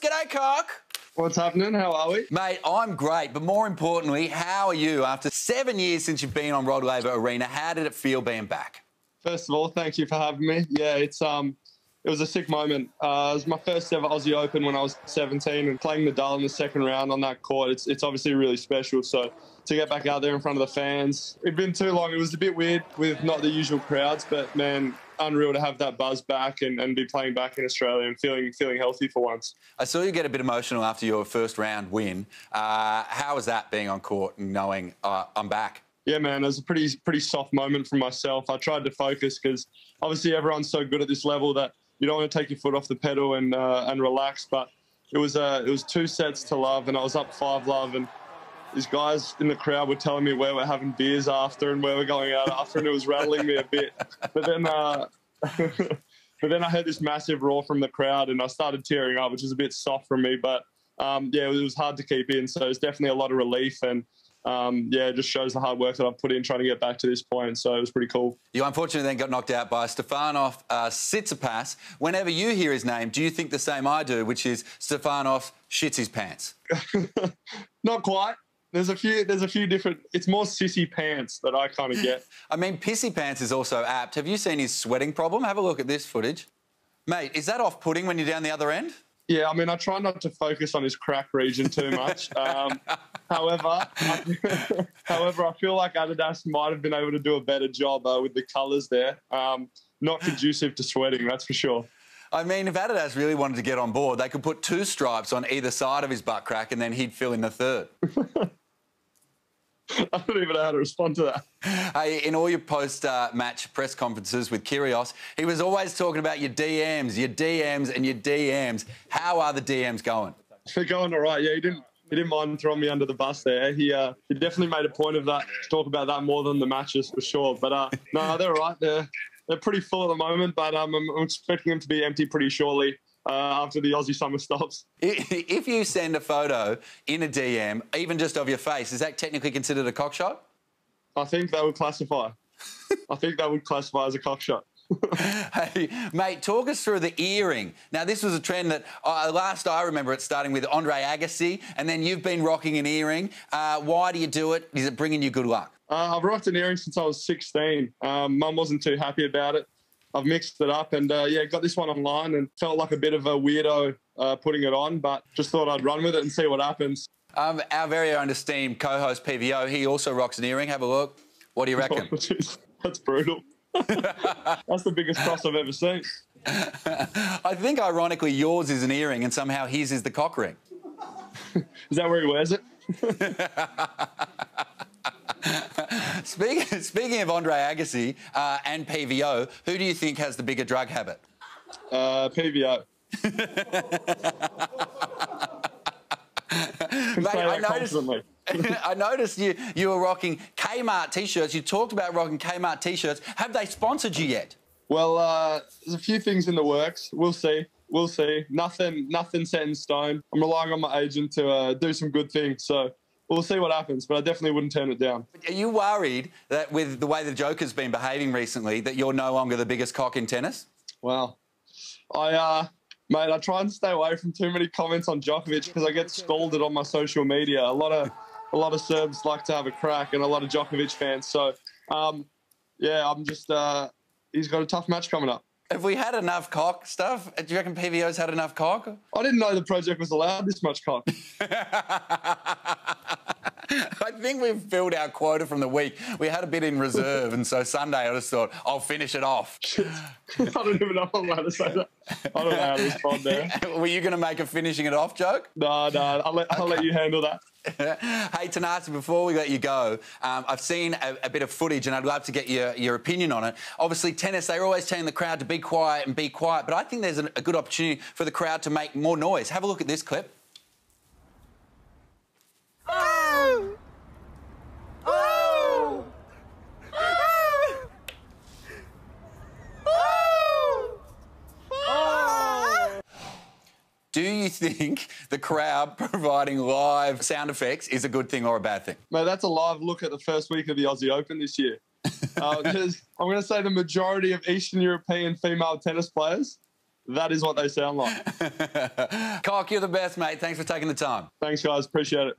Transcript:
G'day, cock. What's happening? How are we? Mate, I'm great, but more importantly, how are you? After seven years since you've been on Rod Laver Arena, how did it feel being back? First of all, thank you for having me. Yeah, it's um, it was a sick moment. Uh, it was my first ever Aussie Open when I was 17, and playing the Nadal in the second round on that court, it's it's obviously really special. So to get back out there in front of the fans, it'd been too long. It was a bit weird with not the usual crowds, but man, unreal to have that buzz back and, and be playing back in Australia and feeling feeling healthy for once. I saw you get a bit emotional after your first round win. Uh, how was that being on court and knowing uh, I'm back? Yeah, man, it was a pretty pretty soft moment for myself. I tried to focus because obviously everyone's so good at this level that you don't want to take your foot off the pedal and uh, and relax. But it was uh, it was two sets to love, and I was up five love, and these guys in the crowd were telling me where we're having beers after and where we're going out after, and it was rattling me a bit. But then. Uh, but then I heard this massive roar from the crowd, and I started tearing up, which is a bit soft for me. But um, yeah, it was hard to keep in, so it's definitely a lot of relief and um, yeah, it just shows the hard work that I've put in trying to get back to this point. So it was pretty cool. You unfortunately then got knocked out by Stefanos uh, Tsitsipas. Whenever you hear his name, do you think the same I do, which is Stefanov shits his pants? Not quite. There's a few. There's a few different. It's more sissy pants that I kind of get. I mean, pissy pants is also apt. Have you seen his sweating problem? Have a look at this footage, mate. Is that off-putting when you're down the other end? Yeah, I mean, I try not to focus on his crack region too much. Um, however, I, however, I feel like Adidas might have been able to do a better job uh, with the colours there. Um, not conducive to sweating, that's for sure. I mean, if Adidas really wanted to get on board, they could put two stripes on either side of his butt crack and then he'd fill in the third. I don't even know how to respond to that. Hey, in all your post-match uh, press conferences with Kyrgios, he was always talking about your DMs, your DMs, and your DMs. How are the DMs going? They're going all right. Yeah, he didn't. He didn't mind throwing me under the bus there. He uh, he definitely made a point of that to talk about that more than the matches for sure. But uh, no, they're all right. They're they're pretty full at the moment, but um, I'm, I'm expecting them to be empty pretty shortly uh, after the Aussie summer stops. If you send a photo in a DM, even just of your face, is that technically considered a cock shot? I think that would classify. I think that would classify as a cock shot. hey, mate, talk us through the earring. Now, this was a trend that uh, last I remember it starting with Andre Agassi, and then you've been rocking an earring. Uh, why do you do it? Is it bringing you good luck? Uh, I've rocked an earring since I was 16. Um, Mum wasn't too happy about it. I've mixed it up and uh, yeah, got this one online and felt like a bit of a weirdo uh, putting it on, but just thought I'd run with it and see what happens. Um, our very own esteemed co-host PVO, he also rocks an earring. Have a look. What do you reckon? That's brutal. That's the biggest cross I've ever seen. I think, ironically, yours is an earring and somehow his is the cock ring. is that where he wears it? Speaking, speaking of Andre Agassi uh, and PVO, who do you think has the bigger drug habit? Uh, PVO. Mate, I noticed, I noticed you, you were rocking Kmart t-shirts. You talked about rocking Kmart t-shirts. Have they sponsored you yet? Well, uh, there's a few things in the works. We'll see. We'll see. Nothing, nothing set in stone. I'm relying on my agent to uh, do some good things. So we'll see what happens, but I definitely wouldn't turn it down. Are you worried that with the way the Joker's been behaving recently, that you're no longer the biggest cock in tennis? Well, I, uh, mate, I try and stay away from too many comments on Djokovic because I get scolded on my social media. A lot of, a lot of Serbs like to have a crack, and a lot of Djokovic fans. So, um, yeah, I'm just, uh, he's got a tough match coming up. Have we had enough cock stuff? Do you reckon PVO's had enough cock? I didn't know the project was allowed this much cock. I think we've filled our quota from the week. We had a bit in reserve, and so Sunday I just thought I'll finish it off. I don't even know allowed to say that. I don't know how to respond there. Were you going to make a finishing it off joke? No, no. I'll let, I'll let you handle that. hey, Thanasi, before we let you go, um, I've seen a, a, bit of footage and I'd love to get your, your opinion on it. Obviously, tennis, they're always telling the crowd to be quiet and be quiet, but I think there's a, a good opportunity for the crowd to make more noise. Have a look at this clip. Do you think the crowd providing live sound effects is a good thing or a bad thing? Mate, that's a live look at the first week of the Aussie Open this year. uh, I'm going to say the majority of Eastern European female tennis players, that is what they sound like. Cock, you're the best, mate. Thanks for taking the time. Thanks, guys. Appreciate it.